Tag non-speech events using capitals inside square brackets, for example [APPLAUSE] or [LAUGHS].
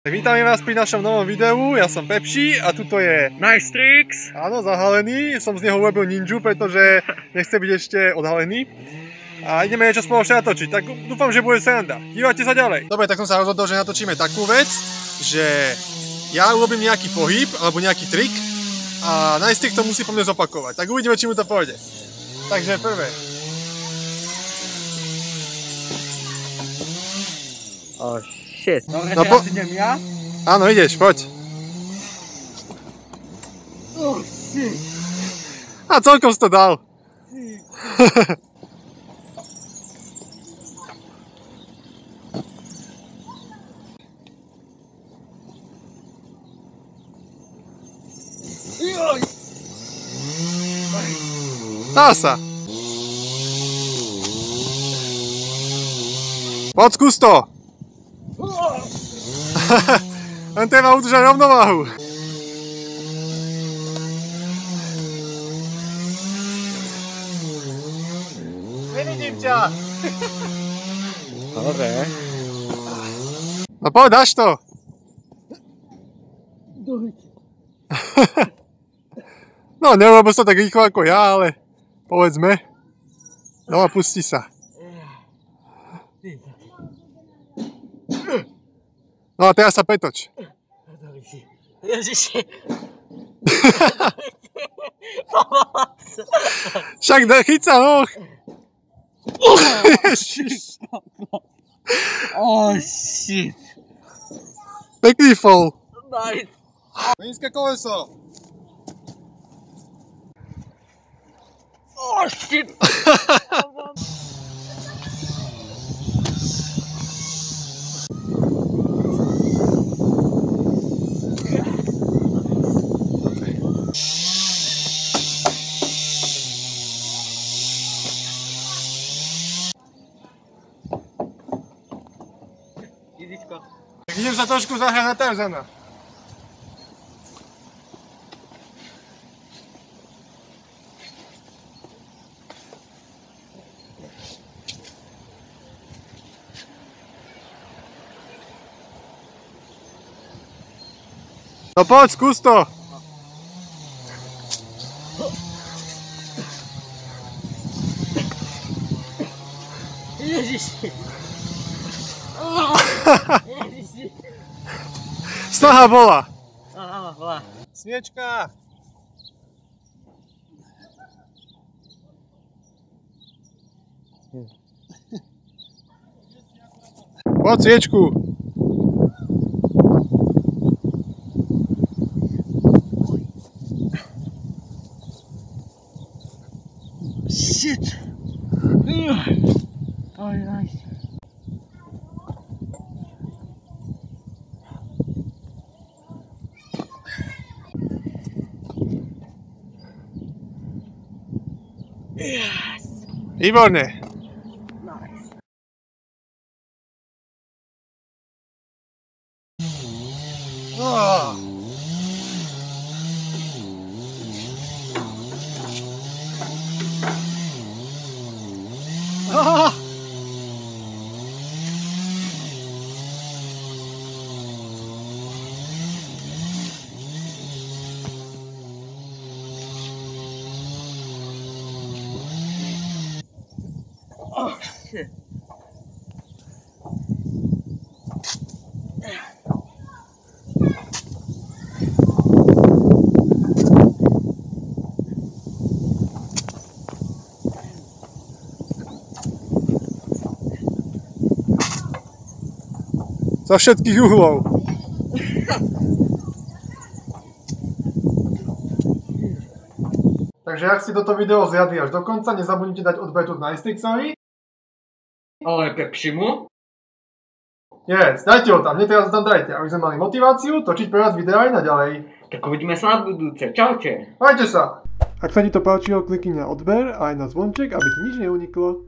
Tak vítame vás pri našom novom videu, ja som Pepši a tuto je... Nice tricks! Áno, zahalený, som z neho urobil ninju, pretože nechce byť ešte odhalený. A ideme niečo spoločne natočiť, tak dúfam, že bude sranda. Dívajte sa ďalej. Dobre, tak som sa rozhodol, že natočíme takú vec, že ja urobím nejaký pohyb alebo nejaký trik a najstrik to musí po mne zopakovať. Tak uvidíme, či mu to pôjde. Takže prvé. Oh shit. Dobre, No teraz po- idem ja. Áno, ideš, poď. Oh shit. A celkom si to dal. Joj. Dá sa. Poď, skús to. [LAUGHS] Len treba udržať rovnováhu. Nevidím ťa. [LAUGHS] Dobre. No poď, dáš to. [LAUGHS] No, neurobil to tak rýchlo ako ja, ale povedzme. No a pusti sa. No [LAUGHS] a teraz sa pretoč. Ježiši. Však da, chyť sa noh. Ježiš. Oh shit. Pekný fall. Nice. Nízke koleso. Oh shit. Widzimy w zatoczku Zachana Tarzana. No patrz, Kusto! Jezus! [LAUGHS] Snaha bola. Snaha bola. Свечка. Вот свечку. Shit. Ой, ой. Yes. Ivone. Nice. Oh. Shit. Za všetkých uhlov. Takže ak ste toto video zjadli až do konca, nezabudnite dať odber tu na Istrixovi. Ale Pepšimu? Yes, dajte ho tam, mne teraz tam dajte, aby sme mali motiváciu točiť pre vás videá aj naďalej. Tak uvidíme sa na budúce. Čaute. Majte sa! Ak sa ti to páčilo, klikni na odber a aj na zvonček, aby ti nič neuniklo.